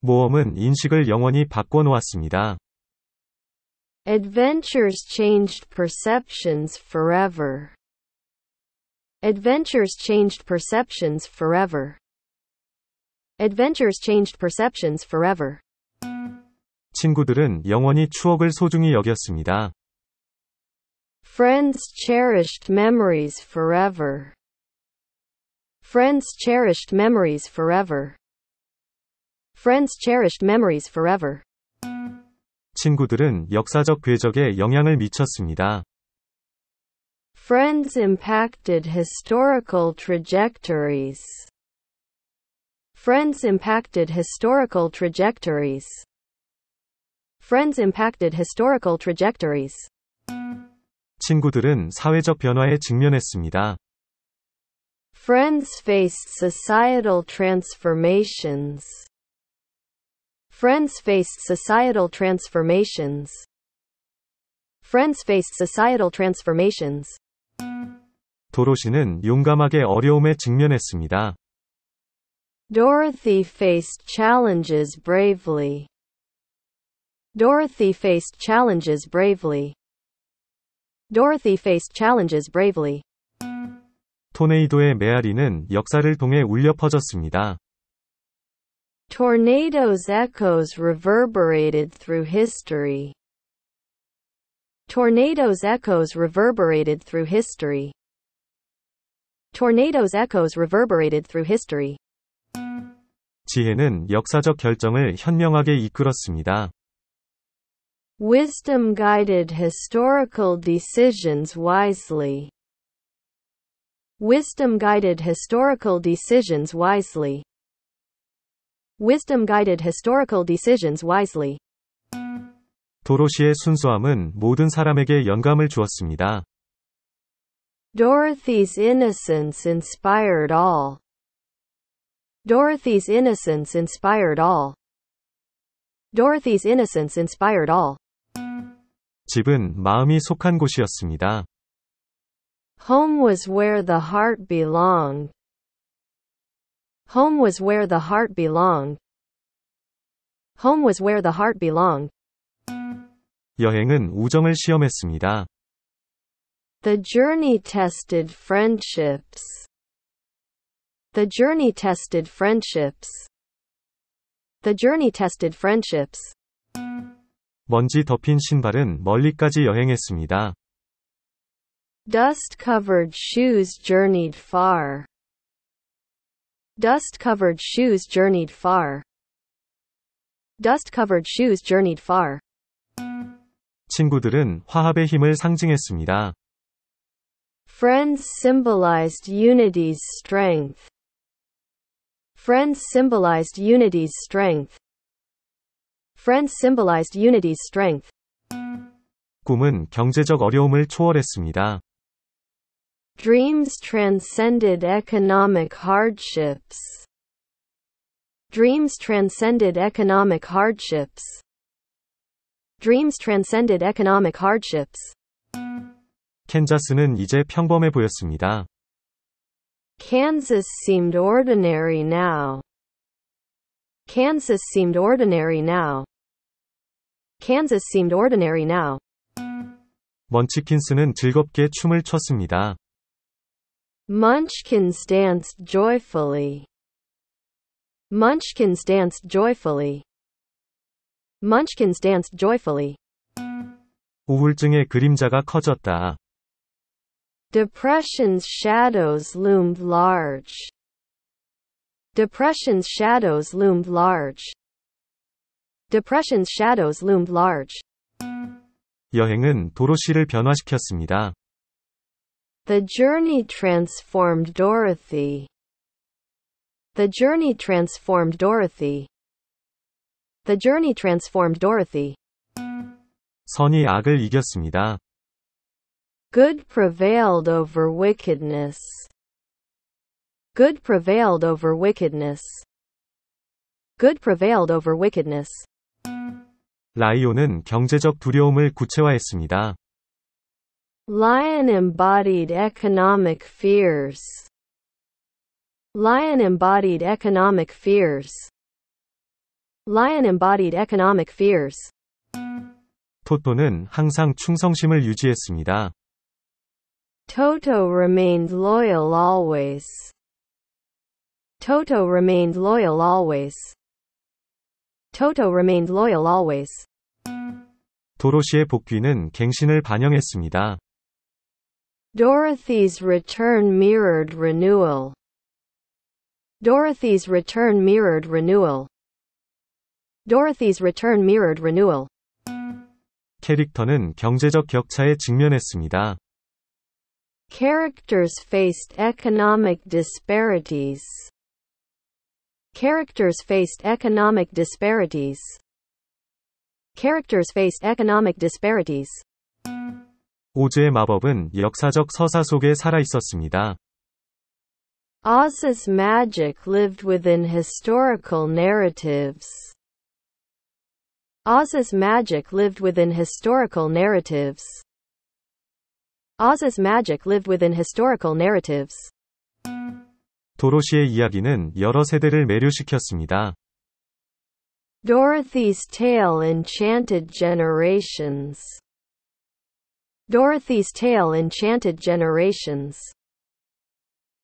모험은 인식을 영원히 바꿔놓았습니다. Adventures changed perceptions forever. Adventures changed perceptions forever. Adventures changed perceptions forever. 친구들은 영원히 추억을 소중히 여겼습니다. Friends cherished memories forever. Friends cherished memories forever. Friends cherished memories forever. 친구들은 역사적 궤적에 영향을 미쳤습니다. Friends impacted historical trajectories. Friends impacted historical trajectories. Friends impacted historical trajectories. 친구들은 사회적 변화에 직면했습니다. Friends faced societal transformations. Friends faced societal transformations. Friends faced societal transformations. 도로시는 용감하게 어려움에 직면했습니다. Dorothy faced challenges bravely. Dorothy faced challenges bravely. Dorothy faced challenges bravely. 토네이도의 메아리는 역사를 통해 울려 퍼졌습니다. Tornadoes' echoes reverberated through history. Tornadoes' echoes reverberated through history. Tornadoes' echoes reverberated through history. 지혜는 역사적 결정을 현명하게 이끌었습니다. Wisdom guided historical decisions wisely. Wisdom guided historical decisions wisely. Wisdom guided historical decisions wisely. 도로시의 순수함은 모든 사람에게 영감을 주었습니다. Dorothy's innocence inspired all. Dorothy's innocence inspired all. Dorothy's innocence inspired all. 집은 마음이 속한 곳이었습니다. Home was where the heart belonged. Home was where the heart belonged. Home was where the heart belonged. 여행은 우정을 시험했습니다. The journey tested friendships. The journey tested friendships. The journey tested friendships. 먼지 덮인 신발은 멀리까지 여행했습니다. Dust covered shoes journeyed far. Dust covered shoes journeyed far. Dust covered shoes journeyed far. 친구들은 화합의 힘을 상징했습니다. Friends symbolized unity's strength. Friends symbolized unity's strength. Friends symbolized unity's strength. 꿈은 경제적 어려움을 초월했습니다. Dreams transcended economic hardships. Dreams transcended economic hardships. Dreams transcended economic hardships. 캔자스는 이제 평범해 보였습니다. Kansas seemed ordinary now. Kansas seemed ordinary now. Kansas seemed ordinary now. 먼치킨스는 즐겁게 춤을 췄습니다. Munchkins danced joyfully. Munchkins danced joyfully. Munchkins danced joyfully. 우울증의 그림자가 커졌다. Depression's shadows loomed large. Depression's shadows loomed large. Depression's shadows loomed large. 여행은 도로시를 변화시켰습니다. The journey transformed Dorothy. The journey transformed Dorothy. The journey transformed Dorothy. 선이 악을 이겼습니다. Good prevailed over wickedness. Good prevailed over wickedness. Good prevailed over wickedness. 라이온은 경제적 두려움을 구체화했습니다. Lion embodied economic fears. Lion embodied economic fears. Lion embodied economic fears. 토토는 항상 충성심을 유지했습니다. Toto remained loyal always. Toto remained loyal always. Toto remained loyal always. 도로시의 복귀는 갱신을 반영했습니다. Dorothy's return mirrored renewal. Dorothy's return mirrored renewal. Dorothy's return mirrored renewal. 캐릭터는 경제적 격차에 직면했습니다. Characters faced economic disparities. Characters faced economic disparities. Characters faced economic disparities. 오즈의 마법은 역사적 서사 속에 살아 있었습니다. Oz's magic lived within historical narratives. Oz's magic lived within historical narratives. Oz's magic lived within historical narratives. 도로시의 이야기는 여러 세대를 매료시켰습니다. Dorothy's tale enchanted generations. Dorothy's tale enchanted generations.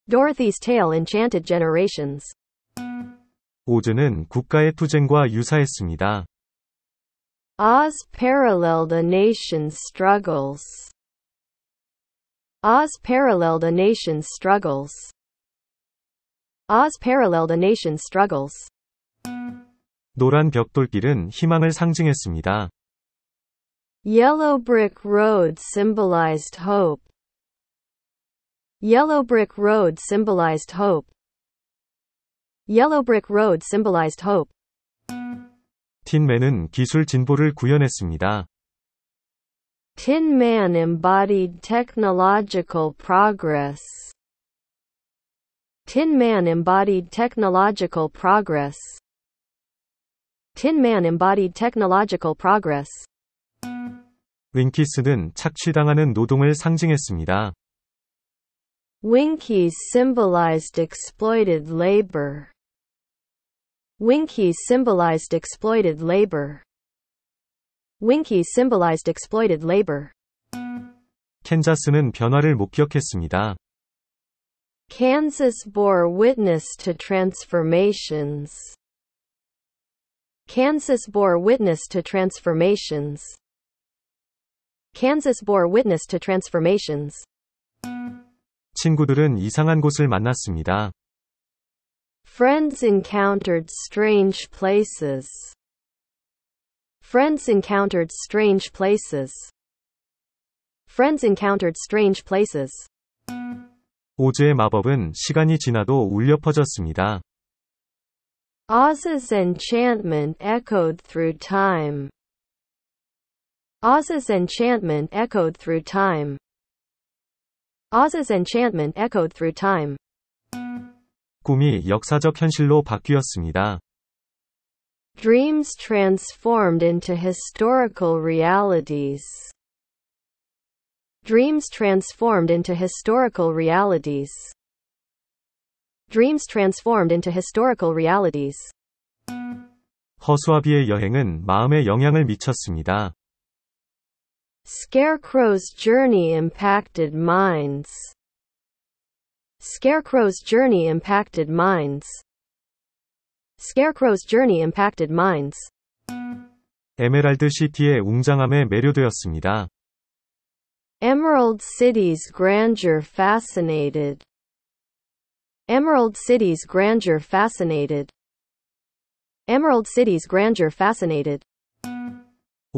Dorothy's tale enchanted generations. 오즈는 국가의 투쟁과 유사했습니다. Oz paralleled a nation's struggles. Oz paralleled a nation's struggles. Oz paralleled a nation's struggles. 노란 벽돌길은 희망을 상징했습니다. Yellow brick road symbolized hope. Yellow brick road symbolized hope. Yellow brick road symbolized hope. 틴맨은 기술 진보를 구현했습니다. Tin Man embodied technological progress. Tin Man embodied technological progress. Tin Man embodied technological progress. 윙키스는 착취당하는 노동을 상징했습니다. Winkies symbolized exploited labor. Winkies symbolized exploited labor. Winkies symbolized exploited labor. 캔자스는 변화를 목격했습니다. Kansas bore witness to transformations. Kansas bore witness to transformations. Kansas bore witness to transformations. 친구들은 이상한 곳을 만났습니다. Friends encountered strange places. Friends encountered strange places. Friends encountered strange places. 오즈의 마법은 시간이 지나도 울려 퍼졌습니다. Oz's enchantment echoed through time. Oz's enchantment echoed through time. Oz's enchantment echoed through time. 꿈이 역사적 현실로 바뀌었습니다. Dreams transformed into historical realities. Dreams transformed into historical realities. Dreams transformed into historical realities. 허수아비의 여행은 마음에 영향을 미쳤습니다. Scarecrow's journey impacted minds. Scarecrow's journey impacted minds. Scarecrow's journey impacted minds. 에메랄드 시티의 웅장함에 매료되었습니다. Emerald City's grandeur fascinated. Emerald City's grandeur fascinated. Emerald City's grandeur fascinated.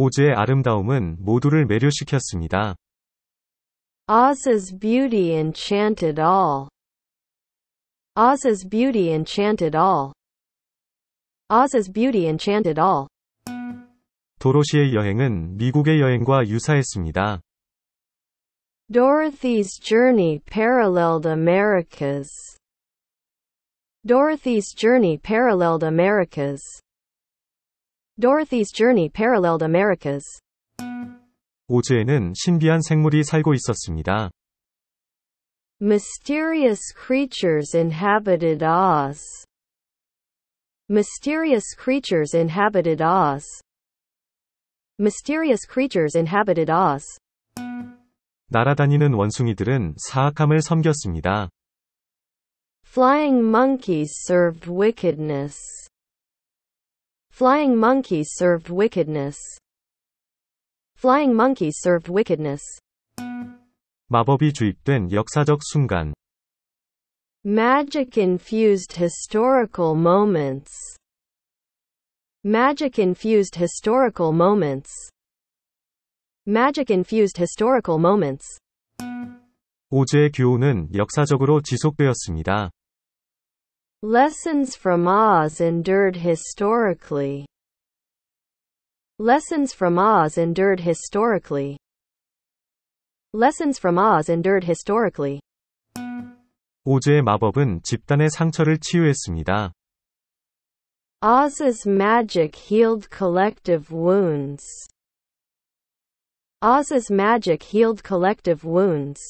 오즈의 아름다움은 모두를 매료시켰습니다. Oz's beauty enchanted all. Oz's beauty enchanted all. Oz's beauty enchanted all. 도로시의 여행은 미국의 여행과 유사했습니다. Dorothy's journey paralleled America's. Dorothy's journey paralleled America's. Dorothy's journey paralleled America's. 오즈에는 신비한 생물이 살고 있었습니다. Mysterious creatures inhabited Oz. Mysterious creatures inhabited Oz. Mysterious creatures inhabited Oz. 날아다니는 원숭이들은 사악함을 섬겼습니다. Flying monkeys served wickedness. Flying monkeys served wickedness. Flying monkeys served wickedness. 마법이 주입된 역사적 순간. Magic infused historical moments. Magic infused historical moments. Magic infused historical moments. 오즈의 교훈은 역사적으로 지속되었습니다. Lessons from Oz endured historically. Lessons from Oz endured historically. Lessons from Oz endured historically. 오즈의 마법은 집단의 상처를 치유했습니다. Oz's magic healed collective wounds. Oz's magic healed collective wounds.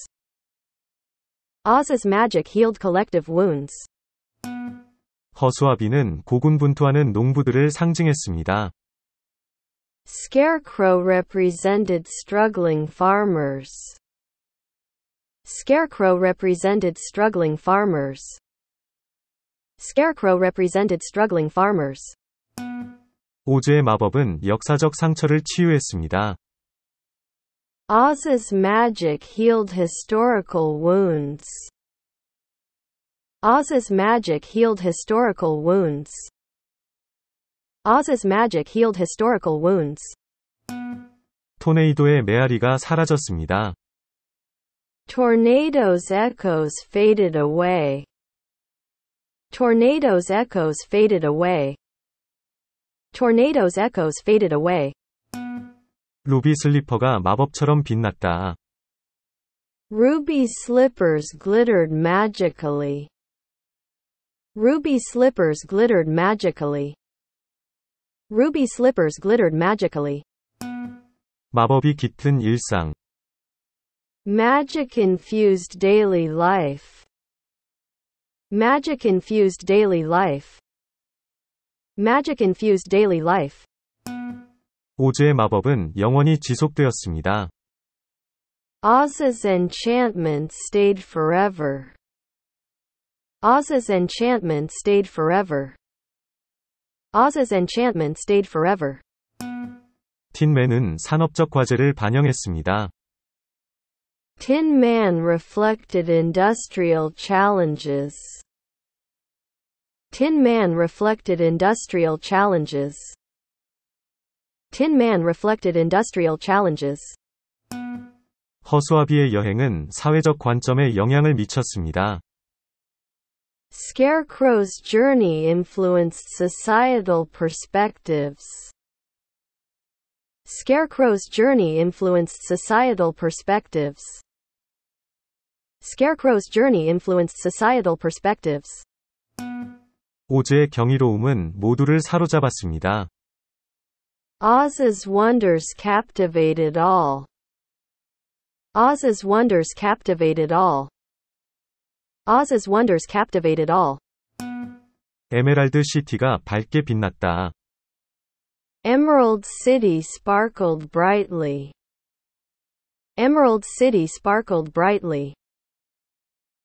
Oz's magic healed collective wounds. 허수아비는 고군분투하는 농부들을 상징했습니다. Scarecrow represented struggling farmers. Scarecrow represented struggling farmers. Scarecrow represented struggling farmers. 오즈의 마법은 역사적 상처를 치유했습니다. Oz's magic healed historical wounds. Oz's magic healed historical wounds. Oz's magic healed historical wounds. 토네이도의 메아리가 사라졌습니다. Tornado's echoes faded away. Tornado's echoes faded away. Tornado's echoes faded away. 루비 슬리퍼가 마법처럼 빛났다. Ruby slippers glittered magically. Ruby slippers glittered magically. Ruby slippers glittered magically. 마법이 깃든 일상. Magic infused daily life. Magic infused daily life. Magic infused daily life. 오즈의 마법은 영원히 지속되었습니다. Oz's enchantment stayed forever. Oz's enchantment stayed forever. Oz's enchantment stayed forever. 틴맨은 산업적 과제를 반영했습니다. Tin Man reflected industrial challenges. Tin Man reflected industrial challenges. Tin Man reflected industrial challenges. 허수아비의 여행은 사회적 관점에 영향을 미쳤습니다. Scarecrow's journey influenced societal perspectives. Scarecrow's journey influenced societal perspectives. Scarecrow's journey influenced societal perspectives. 오즈의 경이로움은 모두를 사로잡았습니다. Oz's wonders captivated all. Oz's wonders captivated all. Oz's wonders captivated all. 에메랄드 시티가 밝게 빛났다. Emerald City sparkled brightly. Emerald City sparkled brightly.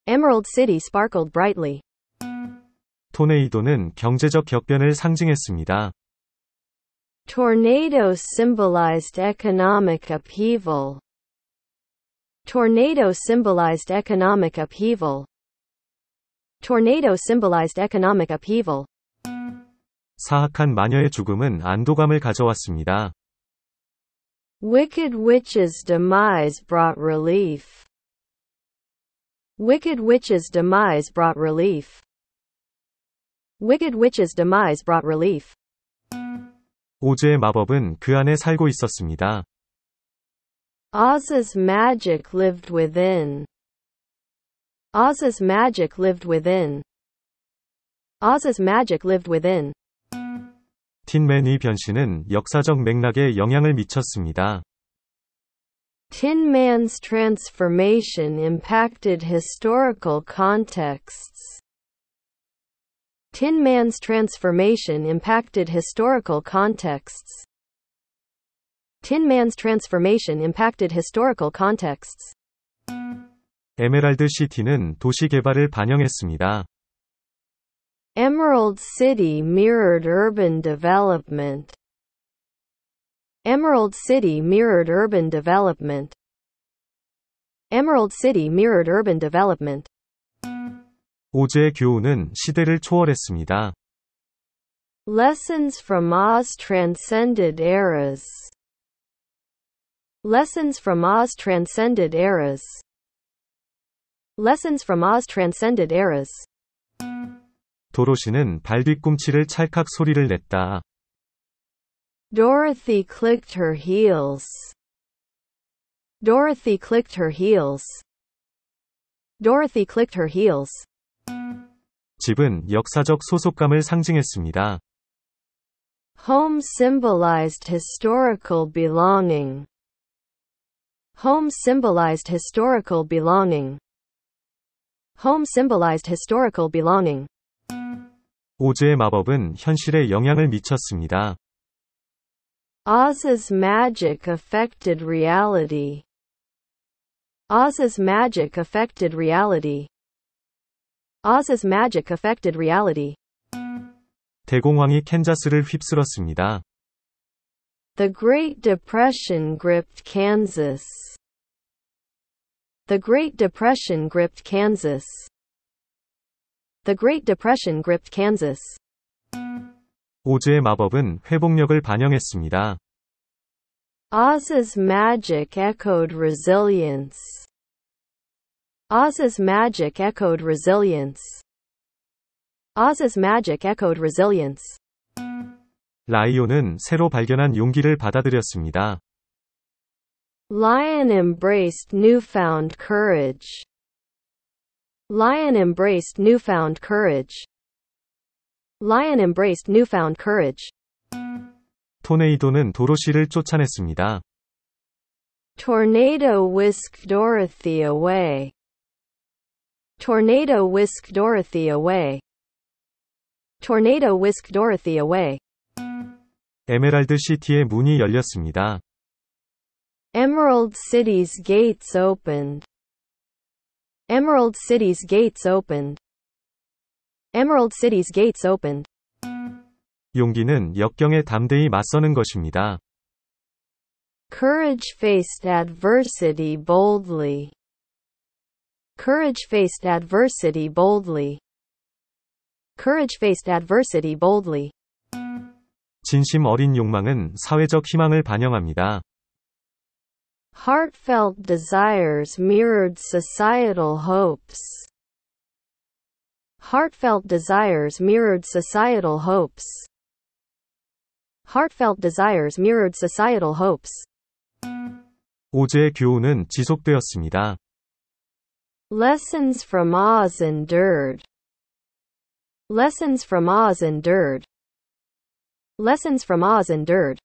Emerald City sparkled brightly. 토네이도는 경제적 격변을 상징했습니다. Tornado symbolized economic upheaval. Tornado symbolized economic upheaval. Tornado symbolized economic upheaval. 사악한 마녀의 죽음은 안도감을 가져왔습니다. Wicked Witch's demise brought relief. Wicked Witch's demise brought relief. Wicked Witch's demise brought relief. 오즈의 마법은 그 안에 살고 있었습니다. Oz's magic lived within. Oz's magic lived within. Oz's magic lived within. 틴맨의 변신은 역사적 맥락에 영향을 미쳤습니다. Tin Man's transformation impacted historical contexts. Tin Man's transformation impacted historical contexts. Tin Man's transformation impacted historical contexts. 에메랄드 시티는 도시 개발을 반영했습니다. Emerald City mirrored urban development. Emerald City mirrored urban development. Emerald City mirrored urban development. 오즈의 교훈은 시대를 초월했습니다. Lessons from Oz transcended eras. Lessons from Oz transcended eras. Lessons from Oz transcended eras. 도로시는 발뒤꿈치를 찰칵 소리를 냈다. Dorothy clicked her heels. Dorothy clicked her heels. Dorothy clicked her heels. 집은 역사적 소속감을 상징했습니다. Home symbolized historical belonging. Home symbolized historical belonging. Home symbolized historical belonging. 오즈의 마법은 현실에 영향을 미쳤습니다. Oz's magic affected reality. Oz's magic affected reality. Oz's magic affected reality. 대공황이 캔자스를 휩쓸었습니다. The Great Depression gripped Kansas. The Great Depression gripped Kansas. The Great Depression gripped Kansas. 오즈의 마법은 회복력을 반영했습니다. Oz's magic echoed resilience. Oz's magic echoed resilience. Oz's magic echoed resilience. 라이온은 새로 발견한 용기를 받아들였습니다. Lion embraced newfound courage. Lion embraced newfound courage. Lion embraced newfound courage. 토네이도는 도로시를 쫓아냈습니다. Tornado whisked Dorothy away. Tornado whisked Dorothy away. Tornado whisked Dorothy away. 에메랄드 시티의 문이 열렸습니다. Emerald City's gates opened. Emerald City's gates opened. Emerald City's gates opened. 용기는 역경에 담대히 맞서는 것입니다. Courage faced adversity boldly. Courage faced adversity boldly. Courage faced adversity boldly. 진심 어린 욕망은 사회적 희망을 반영합니다. Heartfelt desires mirrored societal hopes. Heartfelt desires mirrored societal hopes. Heartfelt desires mirrored societal hopes. 오즈의 교훈은 지속되었습니다. Lessons from Oz endured. Lessons from Oz endured. Lessons from Oz endured.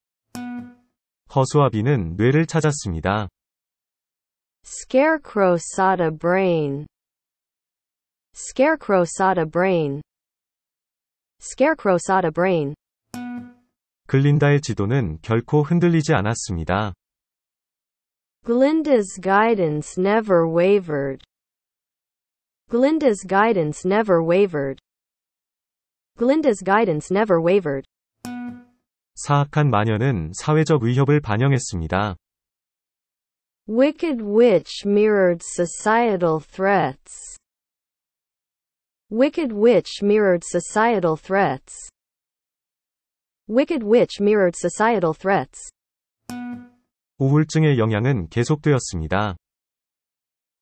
허수아비는 뇌를 찾았습니다. Scarecrow sought a brain. Scarecrow sought a brain. Scarecrow sought a brain. 글린다의 지도는 결코 흔들리지 않았습니다. Glinda's guidance never wavered. Glinda's guidance never wavered. Glinda's guidance never wavered. 사악한 마녀는 사회적 위협을 반영했습니다. Wicked Witch mirrored societal threats. Wicked Witch mirrored societal threats. Wicked Witch mirrored societal threats. 우울증의 영향은 계속되었습니다.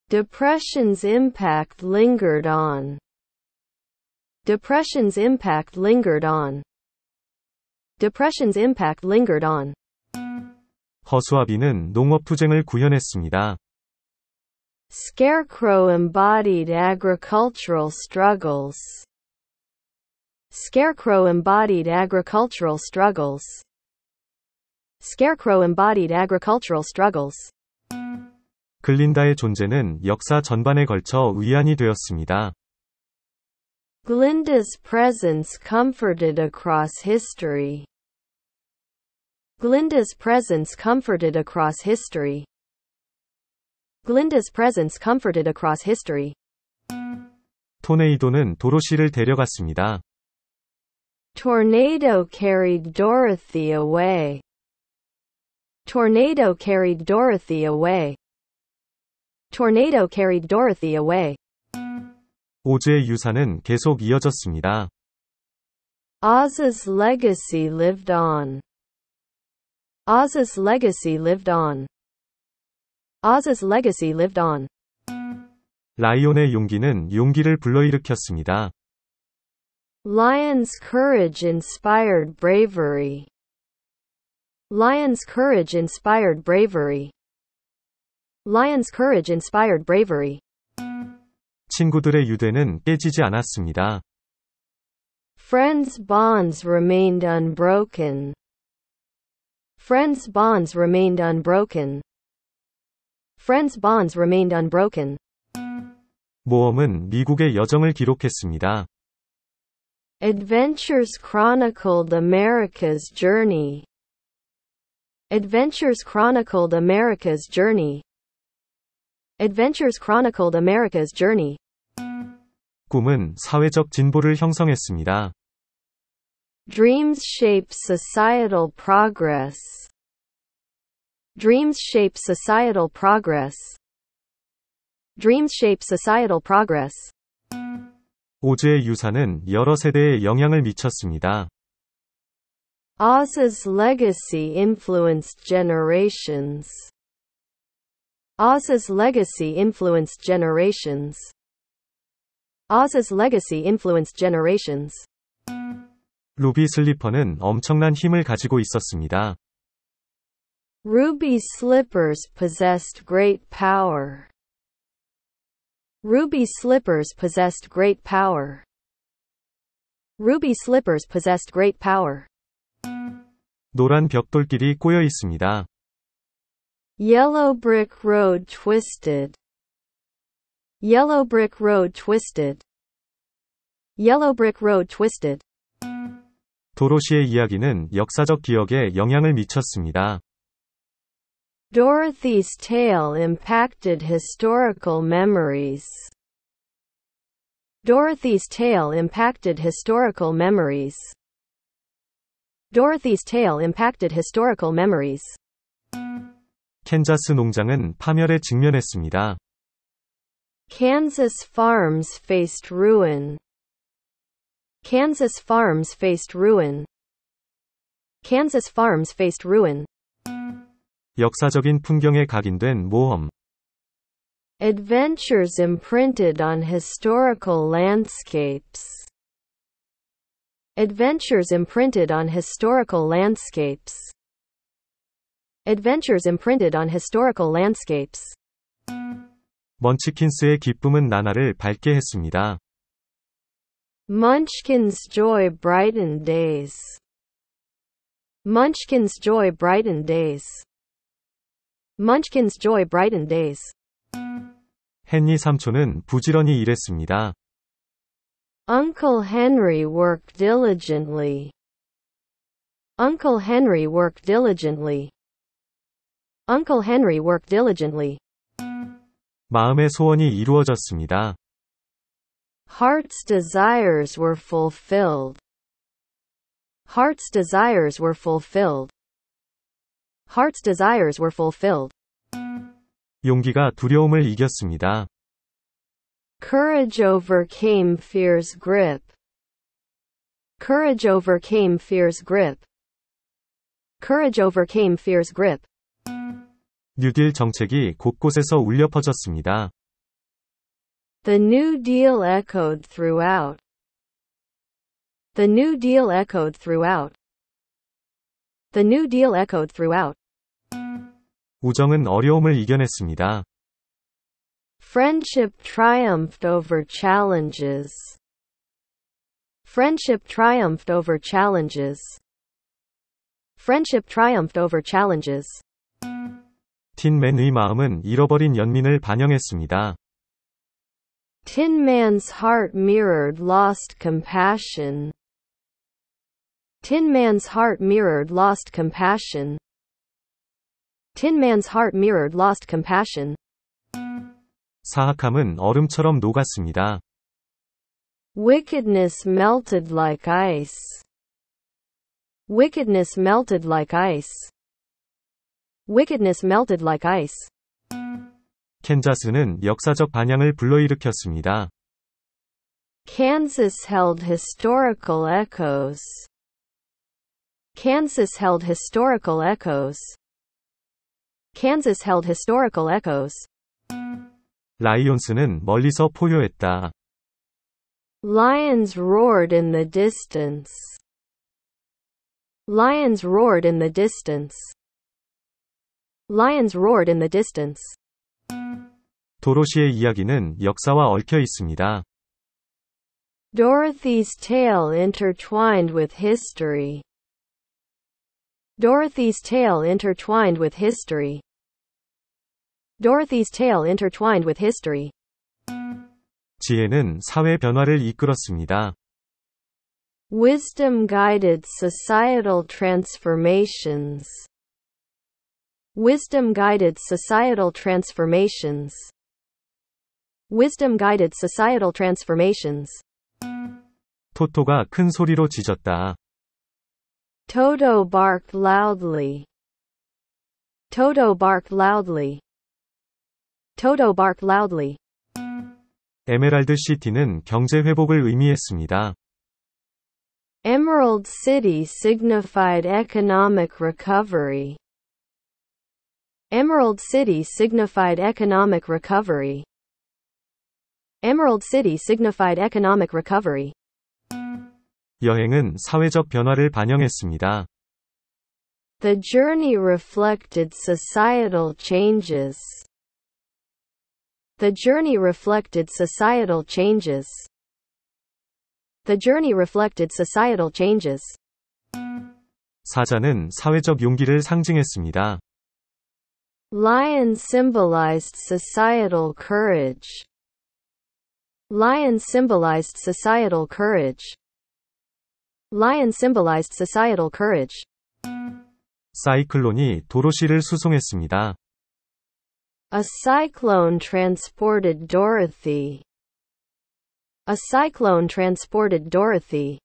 Depression's impact lingered on. Depression's impact lingered on. Depression's impact lingered on. 허수아비는 농업 투쟁을 구현했습니다. Scarecrow embodied agricultural struggles. Scarecrow embodied agricultural struggles. Scarecrow embodied agricultural struggles. 글린다의 존재는 역사 전반에 걸쳐 위안이 되었습니다. Glinda's presence comforted across history. Glinda's presence comforted across history. Glinda's presence comforted across history. 토네이도는 도로시를 데려갔습니다. Tornado carried Dorothy away. Tornado carried Dorothy away. Tornado carried Dorothy away. 오즈의 유산은 계속 이어졌습니다. Oz's legacy lived on. Oz's legacy lived on. Oz's legacy lived on. 라이온의 용기는 용기를 불러일으켰습니다. Lion's courage inspired bravery. Lion's courage inspired bravery. Lion's courage inspired bravery. 친구들의 유대는 깨지지 않았습니다. Friends' bonds remained unbroken. Friends' bonds remained unbroken. Friends' bonds remained unbroken. 모험은 미국의 여정을 기록했습니다. Adventures chronicled America's journey. Adventures chronicled America's journey. Adventures chronicled America's journey. 꿈은 사회적 진보를 형성했습니다. Dreams shape societal progress. Dreams shape societal progress. Dreams shape societal progress. 오즈의 유산은 여러 세대에 영향을 미쳤습니다. Oz's legacy influenced generations. Oz's legacy influenced generations. Oz's legacy influenced generations. 루비 슬리퍼는 엄청난 힘을 가지고 있었습니다. Ruby slippers possessed great power. Ruby slippers possessed great power. Ruby slippers possessed great power. 노란 벽돌길이 꼬여 있습니다. Yellow brick road twisted. Yellow brick road twisted. Yellow brick road twisted. 도로시의 이야기는 역사적 기억에 영향을 미쳤습니다. Dorothy's tale impacted historical memories. Dorothy's tale impacted historical memories. Dorothy's tale impacted historical memories. 캔자스 농장은 파멸에 직면했습니다. Kansas farms faced ruin. Kansas farms faced ruin. Kansas farms faced ruin. 역사적인 풍경에 각인된 모험. Adventures imprinted on historical landscapes. Adventures imprinted on historical landscapes. Adventures imprinted on historical landscapes. 먼치킨스의 기쁨은 나날을 밝게 했습니다. Munchkin's joy brightened days. Munchkin's joy brightened days. Munchkin's joy brightened days. 헨리 삼촌은 부지런히 일했습니다. Uncle Henry worked diligently. Uncle Henry worked diligently. Uncle Henry worked diligently. 마음의 소원이 이루어졌습니다. Heart's desires were fulfilled. Heart's desires were fulfilled. Heart's desires were fulfilled. 용기가 두려움을 이겼습니다. Courage overcame fear's grip. Courage overcame fear's grip. Courage overcame fear's grip. 뉴딜 정책이 곳곳에서 울려 퍼졌습니다. The New Deal echoed throughout. The New Deal echoed throughout. The New Deal echoed throughout. 우정은 어려움을 이겨냈습니다. Friendship triumphed over challenges. Friendship triumphed over challenges. Friendship triumphed over challenges. 틴맨의 마음은 잃어버린 연민을 반영했습니다. Tin Man's heart mirrored lost compassion. Tin Man's heart mirrored lost compassion. Tin Man's heart mirrored lost compassion. 사악함은 얼음처럼 녹았습니다. Wickedness melted like ice. Wickedness melted like ice. Wickedness melted like ice. 캔자스는 역사적 반향을 불러일으켰습니다. Kansas held historical echoes. Kansas held historical echoes. Kansas held historical echoes. 라이온스는 멀리서 포효했다. Lions roared in the distance. Lions roared in the distance. Lions roared in the distance. 도로시의 이야기는 역사와 얽혀 있습니다. Dorothy's tale intertwined with history. Dorothy's tale intertwined with history. Dorothy's tale intertwined with history. 지혜는 사회 변화를 이끌었습니다. Wisdom guided societal transformations. Wisdom guided societal transformations. Wisdom guided societal transformations. 토토가 큰 소리로 짖었다. Toto barked loudly. Toto barked loudly. Toto barked loudly. 에메랄드 시티는 경제 회복을 의미했습니다. Emerald City signified economic recovery. Emerald City signified economic recovery. Emerald City signified economic recovery. 여행은 사회적 변화를 반영했습니다. The journey reflected societal changes. The journey reflected societal changes. The journey reflected societal changes. 사자는 사회적 용기를 상징했습니다. Lion symbolized societal courage. Lion symbolized societal courage. Lion symbolized societal courage. 사이클론이 도로시를 수송했습니다. A cyclone transported Dorothy. A cyclone transported Dorothy.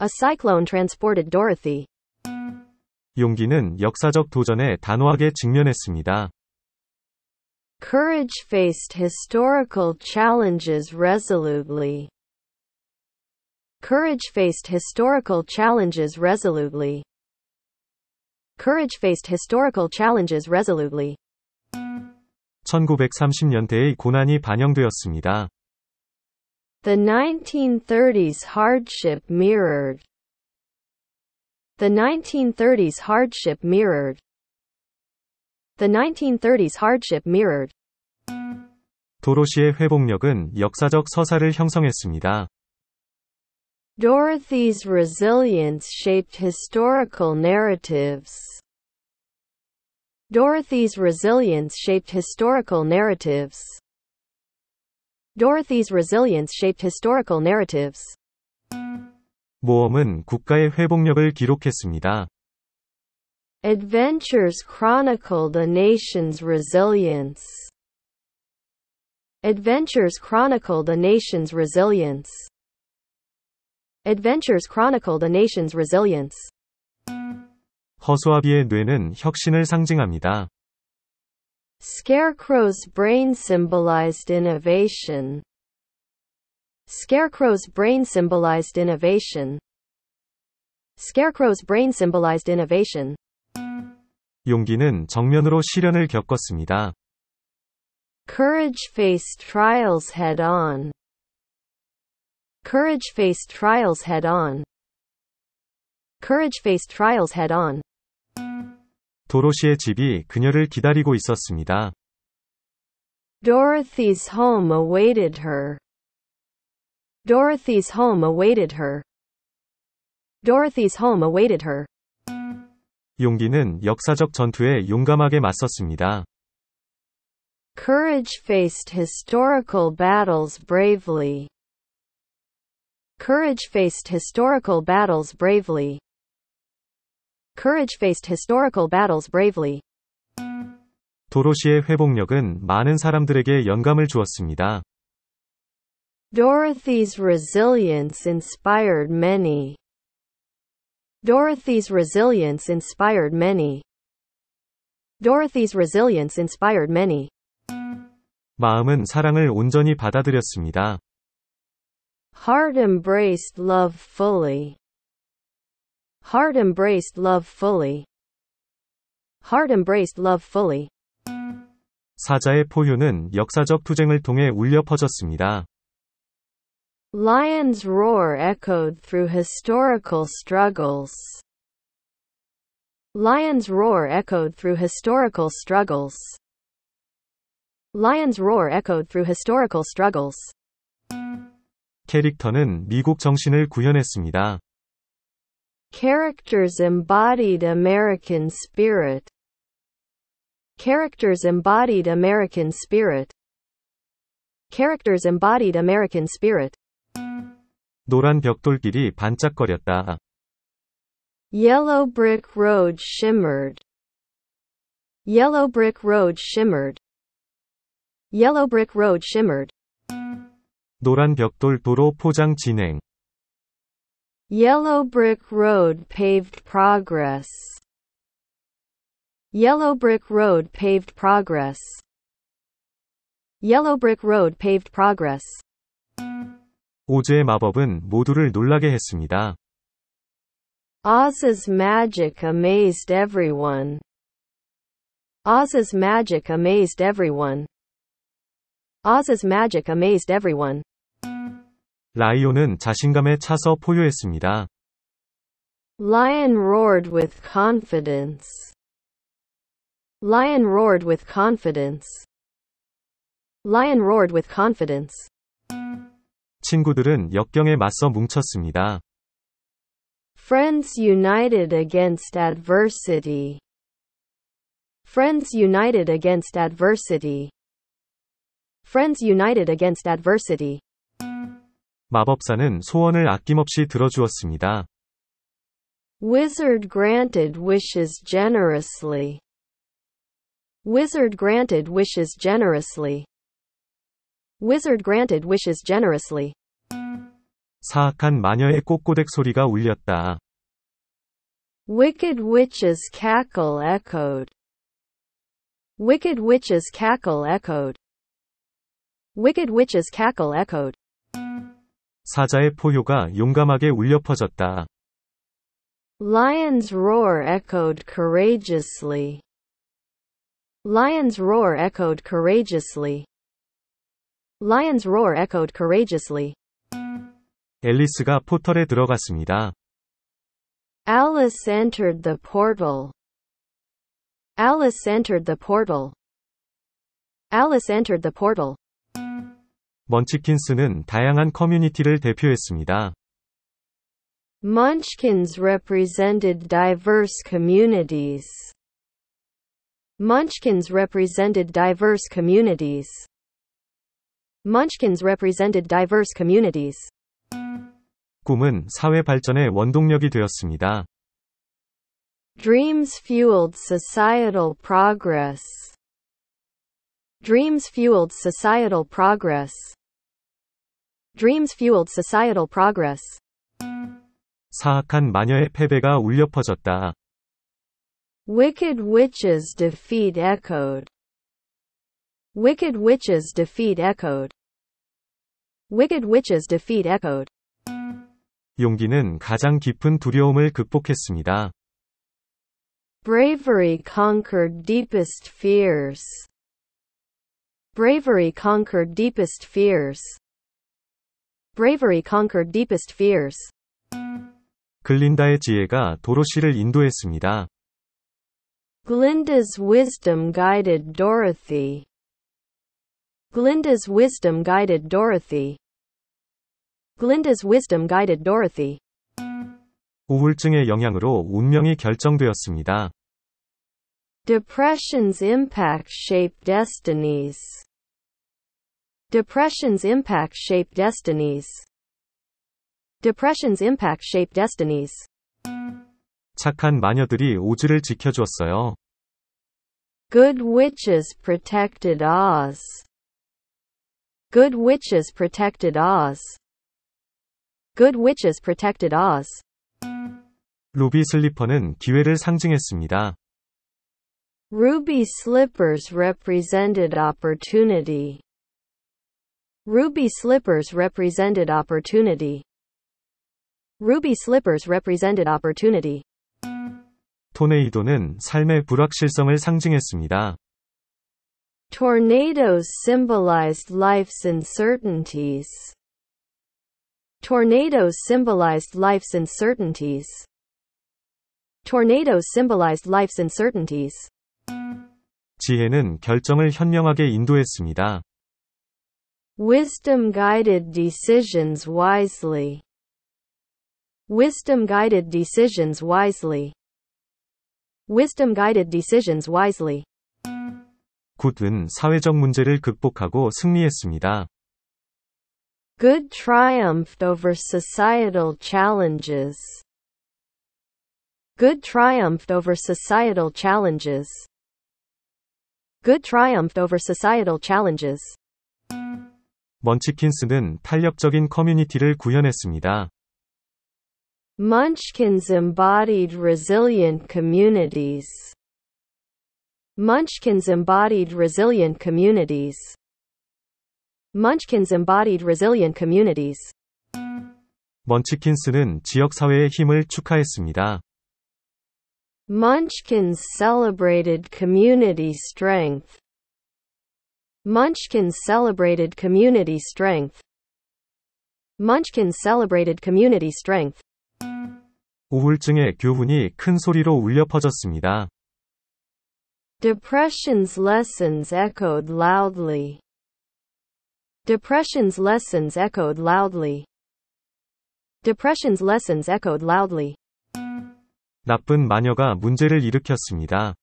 A cyclone transported Dorothy. 용기는 역사적 도전에 단호하게 직면했습니다. Courage faced historical challenges resolutely. Courage faced historical challenges resolutely. Courage faced historical challenges resolutely. 1930년대의 고난이 반영되었습니다. The 1930s hardship mirrored. The 1930s hardship mirrored. The 1930s hardship mirrored. 도로시의 회복력은 역사적 서사를 형성했습니다. Dorothy's resilience shaped historical narratives. Dorothy's resilience shaped historical narratives. Dorothy's resilience shaped historical narratives. 모험은 국가의 회복력을 기록했습니다. Adventures chronicled a nation's resilience. Adventures chronicled a nation's resilience. Adventures chronicled a nation's resilience. 허수아비의 뇌는 혁신을 상징합니다. Scarecrow's brain symbolized innovation. Scarecrow's brain symbolized innovation. Scarecrow's brain symbolized innovation. 용기는 정면으로 시련을 겪었습니다. Courage faced trials head on. Courage faced trials head on. Courage faced trials head on. 도로시의 집이 그녀를 기다리고 있었습니다. Dorothy's home awaited her. Dorothy's home awaited her. Dorothy's home awaited her. 용기는 역사적 전투에 용감하게 맞섰습니다. Courage faced historical battles bravely. Courage faced historical battles bravely. Courage faced historical battles bravely. 도로시의 회복력은 많은 사람들에게 영감을 주었습니다. Dorothy's resilience inspired many. Dorothy's resilience inspired many. Dorothy's resilience inspired many. 마음은 사랑을 온전히 받아들였습니다. Heart embraced love fully. Heart embraced love fully. Heart embraced love fully. 사자의 포효는 역사적 투쟁을 통해 울려 퍼졌습니다. Lion's roar echoed through historical struggles. Lion's roar echoed through historical struggles. Lion's roar echoed through historical struggles. 캐릭터는 미국 정신을 구현했습니다. Characters embodied American spirit. Characters embodied American spirit. Characters embodied American spirit. 노란 벽돌길이 반짝거렸다. Yellow brick road shimmered. Yellow brick road shimmered. Yellow brick road shimmered. 노란 벽돌 도로 포장 진행. Yellow brick road paved progress. Yellow brick road paved progress. Yellow brick road paved progress. 오즈의 마법은 모두를 놀라게 했습니다. Oz's magic amazed everyone. Oz's magic amazed everyone. Oz's magic amazed everyone. 라이온은 자신감에 차서 포효했습니다. Lion roared with confidence. Lion roared with confidence. Lion roared with confidence. 친구들은 역경에 맞서 뭉쳤습니다. Friends united against adversity. Friends united against adversity. Friends united against adversity. 마법사는 소원을 아낌없이 들어주었습니다. Wizard granted wishes generously. Wizard granted wishes generously. Wizard granted wishes generously. 사악한 마녀의 꼬꼬댁 소리가 울렸다. Wicked witch's cackle echoed. Wicked witch's cackle echoed. Wicked witch's cackle echoed. 사자의 포효가 용감하게 울려 퍼졌다. Lion's roar echoed courageously. Lion's roar echoed courageously. Lion's roar echoed courageously. 앨리스가 포털에 들어갔습니다. Alice entered the portal. Alice entered the portal. Alice entered the portal. 먼치킨스는 다양한 커뮤니티를 대표했습니다. Munchkins represented diverse communities. Munchkins represented diverse communities. Munchkins represented diverse communities. 꿈은 사회 발전의 원동력이 되었습니다. Dreams fueled societal progress. Dreams fueled societal progress. Dreams fueled societal progress. 사악한 마녀의 패배가 울려 퍼졌다. Wicked witch's defeat echoed. Wicked witch's defeat echoed. Wicked witch's defeat echoed. 용기는 가장 깊은 두려움을 극복했습니다. Bravery conquered deepest fears. Bravery conquered deepest fears. Bravery conquered deepest fears. 글린다의 지혜가 도로시를 인도했습니다. Glinda's wisdom guided Dorothy. Glinda's wisdom guided Dorothy. Glinda's wisdom guided Dorothy. 우울증의 영향으로 운명이 결정되었습니다. Depression's impact shape destinies. Depression's impact shape destinies. Depression's impact shape destinies. 착한 마녀들이 오즈를 지켜주었어요. Good witches protected Oz. Good witches protected Oz. Good witches protected Oz. 루비 슬리퍼는 기회를 상징했습니다. Ruby slippers represented opportunity. Ruby slippers represented opportunity. Ruby slippers represented opportunity. 토네이도는 삶의 불확실성을 상징했습니다. Tornadoes symbolized life's uncertainties. Tornadoes symbolized life's uncertainties. Tornadoes symbolized life's uncertainties. 지혜는 결정을 현명하게 인도했습니다. Wisdom guided decisions wisely. Wisdom guided decisions wisely. Wisdom guided decisions wisely. 굿은 사회적 문제를 극복하고 승리했습니다. Good triumphed over societal challenges. Good triumphed over societal challenges. Good triumphed over societal challenges. 먼치킨스는 탄력적인 커뮤니티를 구현했습니다. Munchkins embodied resilient communities. Munchkins embodied resilient communities. Munchkins embodied resilient communities. 먼치킨스는 지역사회의 힘을 축하했습니다. Munchkins celebrated community strength. Munchkins celebrated community strength. Munchkins celebrated community strength. 우울증의 교훈이 큰 소리로 울려 퍼졌습니다. Depression's lessons echoed loudly. Depression's lessons echoed loudly. Depression's lessons echoed loudly. 나쁜 마녀가 문제를 일으켰습니다.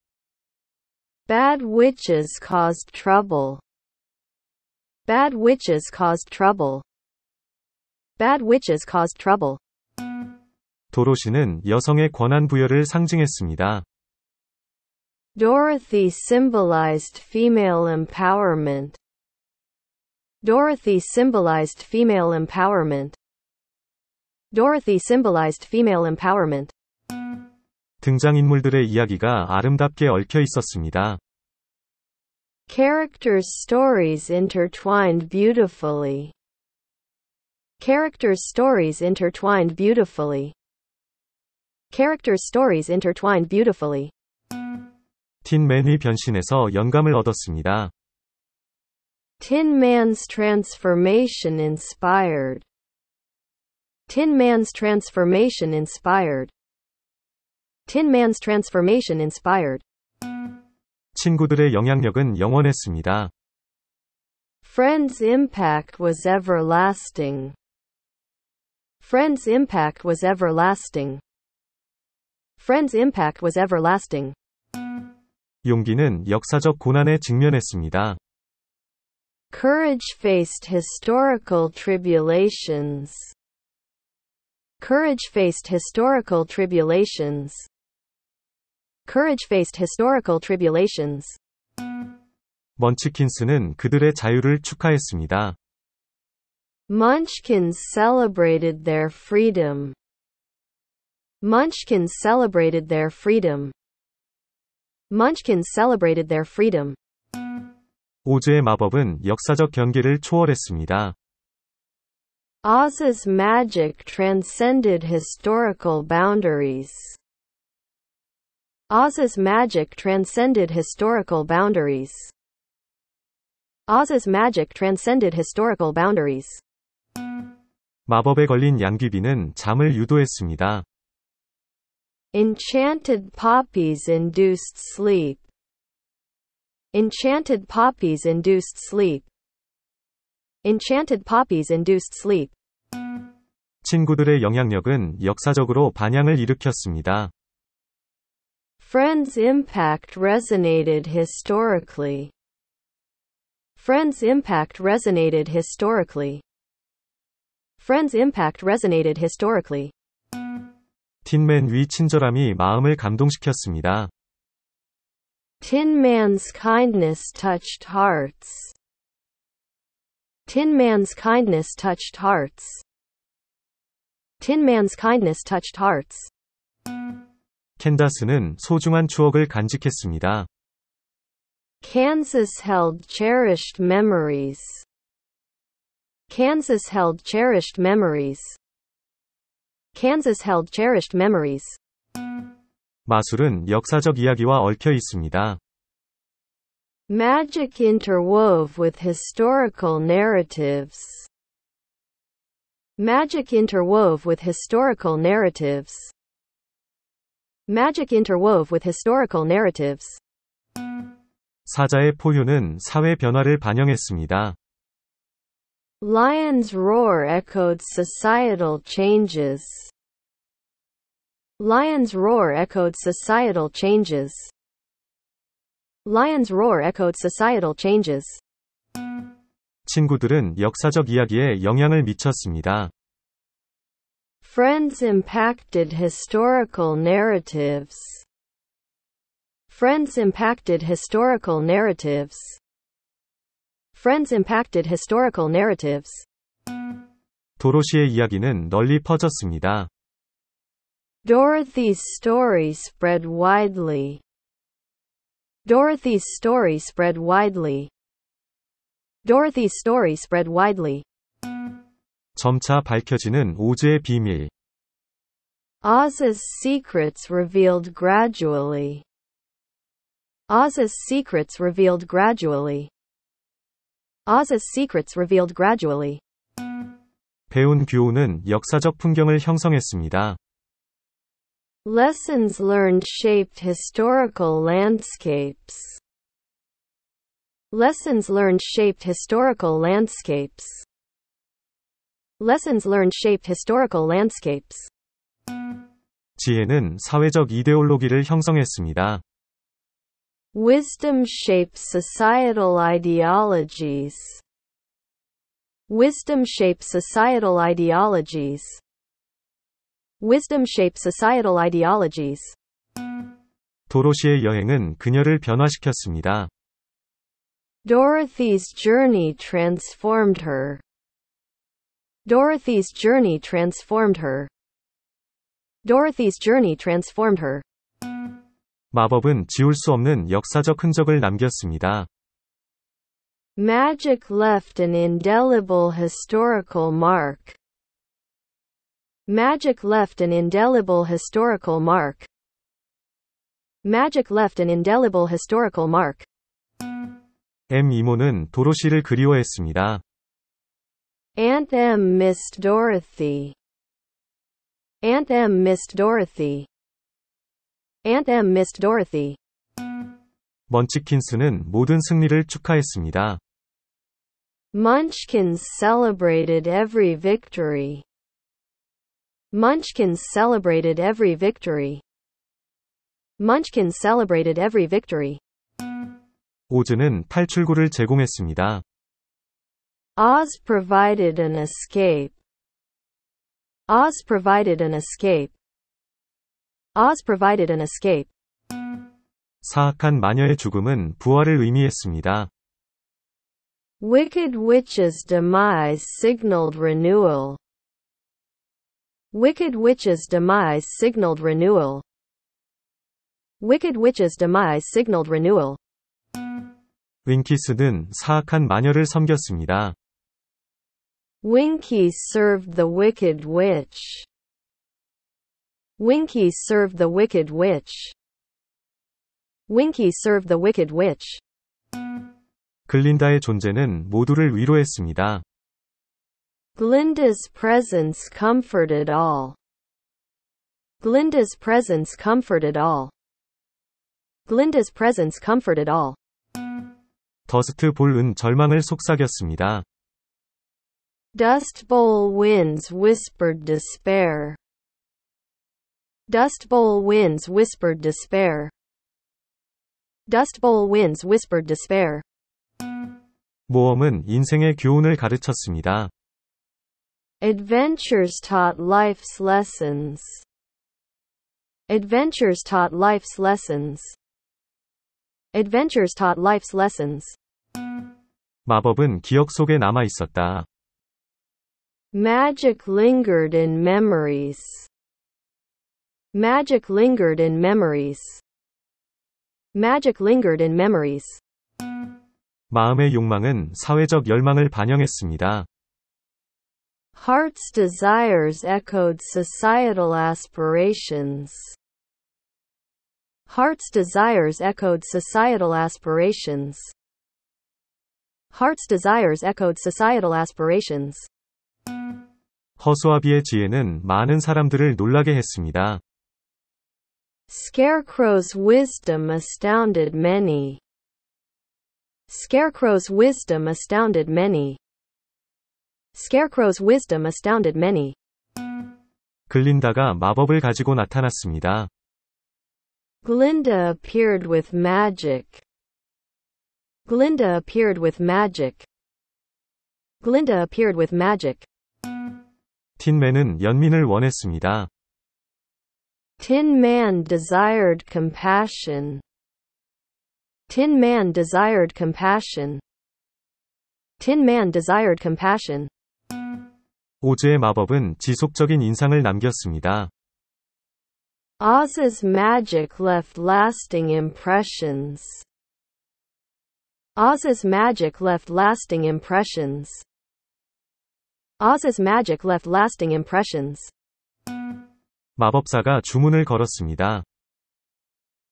Bad witches caused trouble. Bad witches caused trouble. Bad witches caused trouble. 도로시는 여성의 권한 부여를 상징했습니다. Dorothy symbolized female empowerment. Dorothy symbolized female empowerment. Dorothy symbolized female empowerment. 등장인물들의 이야기가 아름답게 얽혀 있었습니다. Characters' stories intertwined beautifully. Characters' stories intertwined beautifully. Characters' stories intertwined beautifully. 틴맨이 변신해서 영감을 얻었습니다. Tin Man's transformation inspired. Tin Man's transformation inspired. Tin Man's transformation inspired. 친구들의 영향력은 영원했습니다. Friends' impact was everlasting. Friends' impact was everlasting. Friends' impact was everlasting. 용기는 역사적 고난에 직면했습니다. Courage faced historical tribulations. Courage faced historical tribulations. Courage faced historical tribulations. 먼치킨스는 그들의 자유를 축하했습니다. Munchkins celebrated their freedom. Munchkins celebrated their freedom. Munchkins celebrated their freedom. 오즈의 마법은 역사적 경계를 초월했습니다. Oz's magic transcended historical boundaries. Oz's magic transcended historical boundaries. Oz's magic transcended historical boundaries. 마법에 걸린 양귀비는 잠을 유도했습니다. Enchanted poppies induced sleep. Enchanted poppies induced sleep. Enchanted poppies induced sleep. 친구들의 영향력은 역사적으로 반향을 일으켰습니다. Friends' impact resonated historically. Friends' impact resonated historically. Friends' impact resonated historically. 틴맨 위 친절함이 마음을 감동시켰습니다. Tin Man's kindness touched hearts. Tin Man's kindness touched hearts. Tin Man's kindness touched hearts. 캔자스는 소중한 추억을 간직했습니다. Kansas held cherished memories. Kansas held cherished memories. Kansas held cherished memories. 마술은 역사적 이야기와 얽혀 있습니다. Magic interwove with historical narratives. Magic interwove with historical narratives. Magic interwove with historical narratives. 사자의 포효는 사회 변화를 반영했습니다. Lion's roar echoed societal changes. Lion's roar echoed societal changes. Lion's roar echoed societal changes. 친구들은 역사적 이야기에 영향을 미쳤습니다. Friends impacted historical narratives. Friends impacted historical narratives. Friends impacted historical narratives. 도로시의 이야기는 널리 퍼졌습니다. Dorothy's story spread widely. Dorothy's story spread widely. Dorothy's story spread widely. 점차 밝혀지는 오즈의 비밀. Oz's secrets revealed gradually. Oz's secrets revealed gradually. Oz's secrets revealed gradually. 배운 규호는 역사적 풍경을 형성했습니다. Lessons learned shaped historical landscapes. Lessons learned shaped historical landscapes. Lessons learned shaped historical landscapes. 지혜는 사회적 이데올로기를 형성했습니다. Wisdom shapes societal ideologies. Wisdom shapes societal ideologies. Wisdom shapes societal ideologies. 도로시의 여행은 그녀를 변화시켰습니다. Dorothy's journey transformed her. Dorothy's journey transformed her. Dorothy's journey transformed her. 마법은 지울 수 없는 역사적 흔적을 남겼습니다. Magic left an indelible historical mark. Magic left an indelible historical mark. Magic left an indelible historical mark. M 이모는 도로시를 그리워했습니다. Aunt Em missed Dorothy. Aunt Em missed Dorothy. Aunt Em missed Dorothy. 먼치킨스는 모든 승리를 축하했습니다. Munchkins celebrated every victory. Munchkins celebrated every victory. Munchkins celebrated every victory. 오즈는 탈출구를 제공했습니다. Oz provided an escape. Oz provided an escape. Oz provided an escape. 사악한 마녀의 죽음은 부활을 의미했습니다. Wicked Witch's demise signaled renewal. Wicked Witch's demise signaled renewal. Wicked Witch's demise signaled renewal. 윙키스는 사악한 마녀를 섬겼습니다. Winky served the Wicked Witch. Winky served the Wicked Witch. Winky served the Wicked Witch. 글린다의 존재는 모두를 위로했습니다. Glinda's presence comforted all. Glinda's presence comforted all. Glinda's presence comforted all. 더스트 볼은 절망을 속삭였습니다. Dust Bowl winds whispered despair. Dust Bowl winds whispered despair. Dust Bowl winds whispered despair. 모험은 인생의 교훈을 가르쳤습니다. Adventures taught life's lessons. Adventures taught life's lessons. Adventures taught life's lessons. 마법은 기억 속에 남아 있었다. Magic lingered in memories. Magic lingered in memories. Magic lingered in memories. 마음의 욕망은 사회적 열망을 반영했습니다. Heart's desires echoed societal aspirations. Heart's desires echoed societal aspirations. Heart's desires echoed societal aspirations. 허수아비의 지혜는 많은 사람들을 놀라게 했습니다. Scarecrow's wisdom astounded many. Scarecrow's wisdom astounded many. Scarecrow's wisdom astounded many. 글린다가 마법을 가지고 나타났습니다. Glinda appeared with magic. Glinda appeared with magic. Glinda appeared with magic. 틴맨은 연민을 원했습니다. Tin Man desired compassion. Tin Man desired compassion. Tin Man desired compassion. 오즈의 마법은 지속적인 인상을 남겼습니다. Oz's magic left lasting impressions. Oz's magic left lasting impressions. Oz's magic left lasting impressions. 마법사가 주문을 걸었습니다.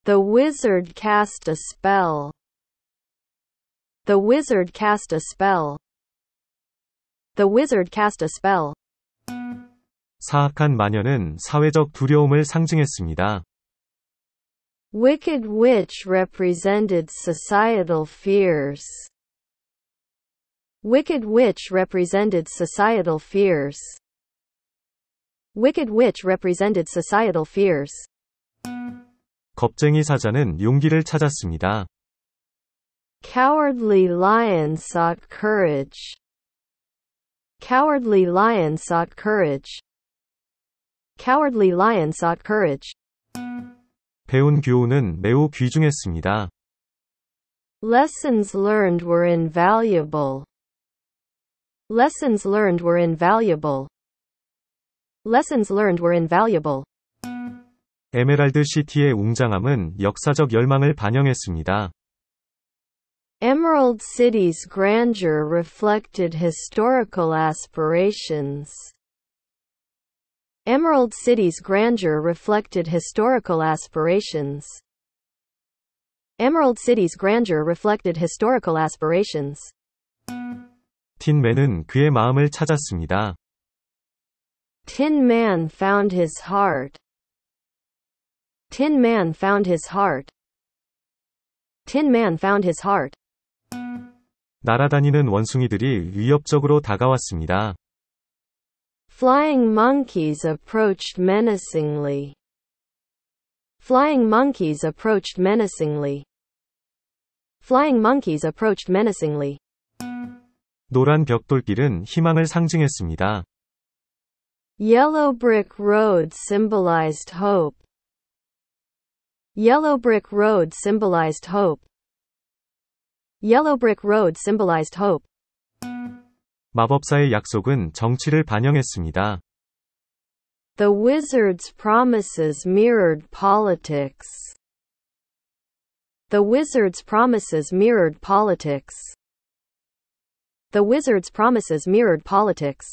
The wizard cast a spell. The wizard cast a spell. The wizard cast a spell. 사악한 마녀는 사회적 두려움을 상징했습니다. Wicked witch represented societal fears. Wicked witch represented societal fears. Wicked witch represented societal fears. 겁쟁이 사자는 용기를 찾았습니다. Cowardly lion sought courage. Cowardly lion sought courage. Cowardly lion sought courage. 배운 교훈은 매우 귀중했습니다. Lessons learned were invaluable. Lessons learned were invaluable. Lessons learned were invaluable. 에메랄드 시티의 웅장함은 역사적 열망을 반영했습니다. Emerald City's grandeur reflected historical aspirations. Emerald City's grandeur reflected historical aspirations. Emerald City's grandeur reflected historical aspirations. 틴맨은 그의 마음을 찾았습니다. Tin Man found his heart. Tin Man found his heart. Tin Man found his heart. 날아다니는 원숭이들이 위협적으로 다가왔습니다. Flying monkeys approached menacingly. Flying monkeys approached menacingly. Flying monkeys approached menacingly. 노란 벽돌길은 희망을 상징했습니다. Yellow brick road symbolized hope. Yellow brick road symbolized hope. Yellow brick road symbolized hope. 마법사의 약속은 정치를 반영했습니다. The wizard's promises mirrored politics. The wizard's promises mirrored politics. The wizard's promises mirrored politics.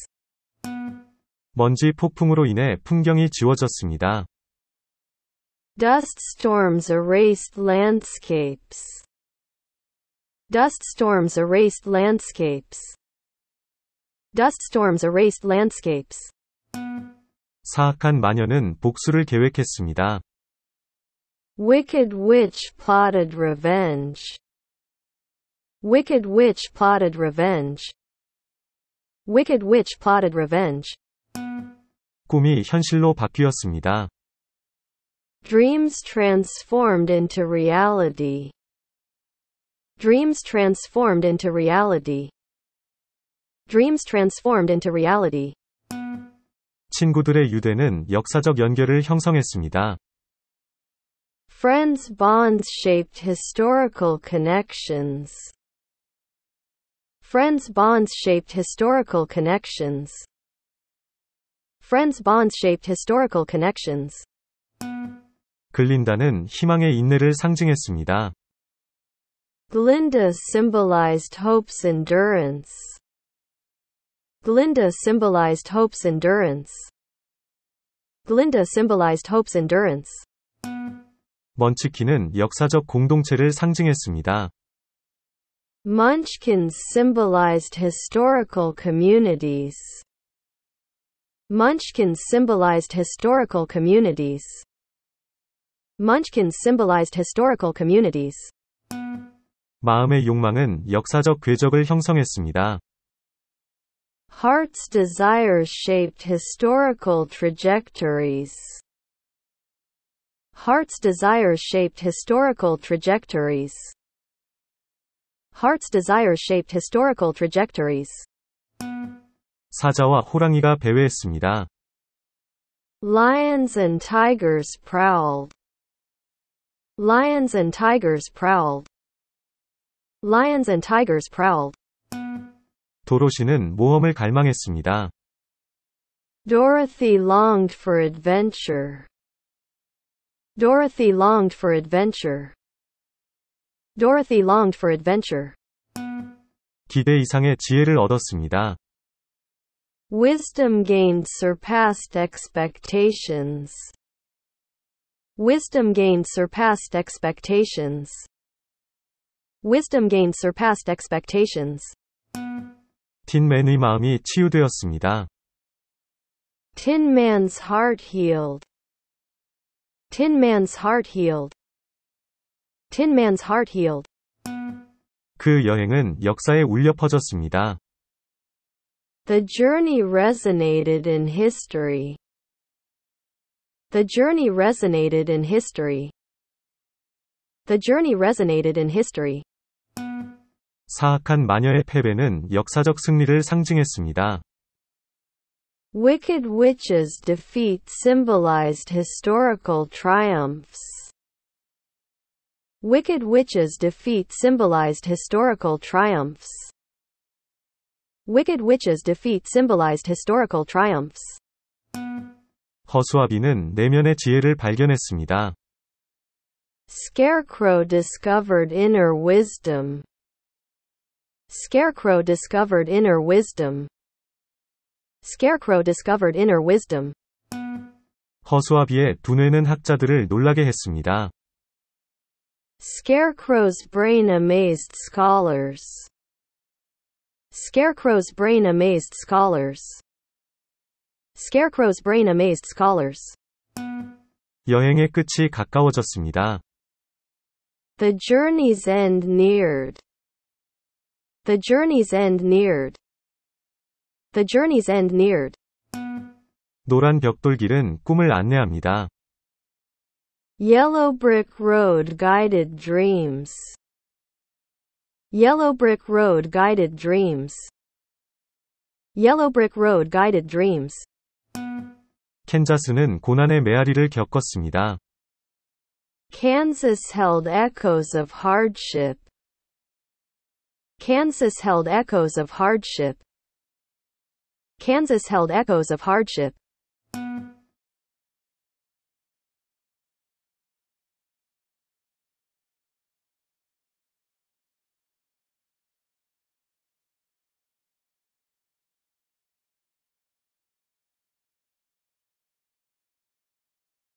먼지 폭풍으로 인해 풍경이 지워졌습니다. Dust storms erased landscapes. Dust storms erased landscapes. Dust storms erased landscapes. 사악한 마녀는 복수를 계획했습니다. Wicked witch plotted revenge. Wicked witch plotted revenge. Wicked witch plotted revenge. 꿈이 현실로 바뀌었습니다. Dreams transformed into reality. Dreams transformed into reality. Dreams transformed into reality. 친구들의 유대는 역사적 연결을 형성했습니다. Friends' bonds shaped historical connections. Friends' bonds shaped historical connections. Friends' bonds shaped historical connections. 글린다는 희망의 인내를 상징했습니다. Glinda symbolized hope's endurance. Glinda symbolized hope's endurance. Glinda symbolized hope's endurance. 먼치킨은 역사적 공동체를 상징했습니다. Munchkins symbolized historical communities. Munchkins symbolized historical communities. Munchkins symbolized historical communities. 마음의 욕망은 역사적 궤적을 형성했습니다. Heart's desires shaped historical trajectories. Heart's desires shaped historical trajectories. Heart's desires shaped historical trajectories. 사자와 호랑이가 배회했습니다. Lions and tigers prowled. Lions and tigers prowled. Lions and tigers prowled. 도로시는 모험을 갈망했습니다. Dorothy longed for adventure. Dorothy longed for adventure. Dorothy longed for adventure. 기대 이상의 지혜를 얻었습니다. Wisdom gained surpassed expectations. Wisdom gained surpassed expectations. Wisdom gained surpassed expectations. 틴맨의 마음이 치유되었습니다. Tin Man's heart healed. Tin Man's heart healed. Tin Man's heart healed. 그 여행은 역사에 울려 퍼졌습니다. The journey resonated in history. The journey resonated in history. The journey resonated in history. 사악한 마녀의 패배는 역사적 승리를 상징했습니다. Wicked Witch's defeat symbolized historical triumphs. Wicked Witch's defeat symbolized historical triumphs. Wicked Witch's defeat symbolized historical triumphs. 허수아비는 내면의 지혜를 발견했습니다. Scarecrow discovered inner wisdom. Scarecrow discovered inner wisdom. Scarecrow discovered inner wisdom. 허수아비의 두뇌는 학자들을 놀라게 했습니다. Scarecrow's brain amazed scholars. Scarecrow's brain amazed scholars. Scarecrow's brain amazed scholars. 여행의 끝이 가까워졌습니다. The journey's end neared. The journey's end neared. The journey's end neared. 노란 벽돌길은 꿈을 안내합니다. Yellow brick road guided dreams. Yellow brick road guided dreams. Yellow brick road guided dreams. 캔자스는 고난의 메아리를 겪었습니다. Kansas held echoes of hardship. Kansas held echoes of hardship. Kansas held echoes of hardship.